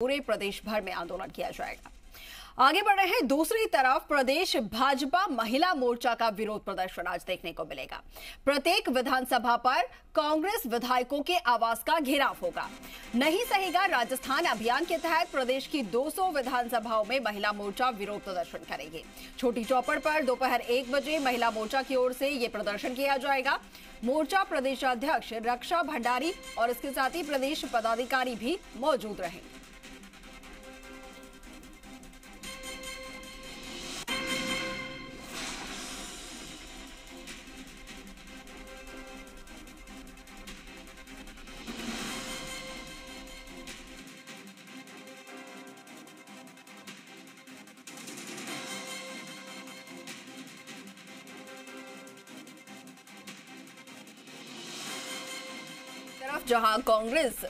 पूरे प्रदेश भर में आंदोलन किया जाएगा। आगे बढ़ रहे हैं, दूसरी तरफ़ प्रदेश भाजपा महिला मोर्चा का विरोध प्रदर्शन आज देखने को मिलेगा। प्रत्येक विधानसभा पर कांग्रेस विधायकों के आवास का घेराव होगा। नहीं सहेगा राजस्थान अभियान के तहत प्रदेश की 200 विधानसभाओं में महिला मोर्चा विरोध प्रदर्शन करेगी। छोटी चौपड़ पर दोपहर एक बजे महिला मोर्चा की ओर से ये प्रदर्शन किया जाएगा। मोर्चा प्रदेशाध्यक्ष रक्षा भंडारी और इसके साथ ही प्रदेश पदाधिकारी भी मौजूद रहेंगे। जहाँ कांग्रेस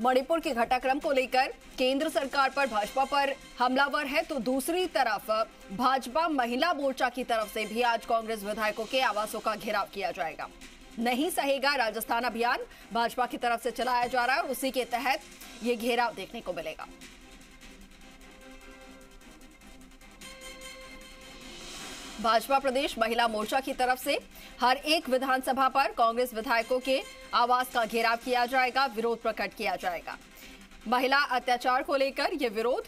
मणिपुर के घटाक्रम को लेकर केंद्र सरकार पर भाजपा पर हमलावर है तो दूसरी तरफ़ भाजपा महिला मोर्चा की तरफ़ से भी आज कांग्रेस विधायकों के आवासों का घेराव किया जाएगा। नहीं सहेगा राजस्थान अभियान, भाजपा की तरफ़ से चलाया जा रहा है उसी के तहत ये घेराव देखने को मिलेगा। भाजपा प्रदेश महिला मोर्चा की तरफ़ से हर एक विधानसभा पर कांग्रेस विधायकों के आवास का घेराव किया जाएगा, विरोध प्रकट किया जाएगा। महिला अत्याचार को लेकर यह विरोध।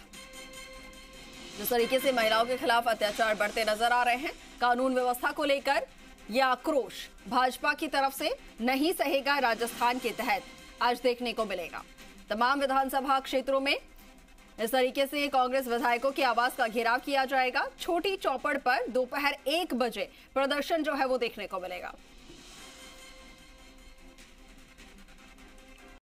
जिस तरीके से महिलाओं के खिलाफ अत्याचार बढ़ते नज़र आ रहे हैं, कानून व्यवस्था को लेकर यह आक्रोश भाजपा की तरफ़ से नहीं सहेगा राजस्थान के तहत। आज देखने को मिलेगा। तमाम विधानसभा क्षेत्रों में इस तरीके से कांग्रेस विधायकों की आवास का घेराव किया जाएगा। छोटी चौपड़ पर दोपहर एक बजे प्रदर्शन जो है वो देखने को मिलेगा।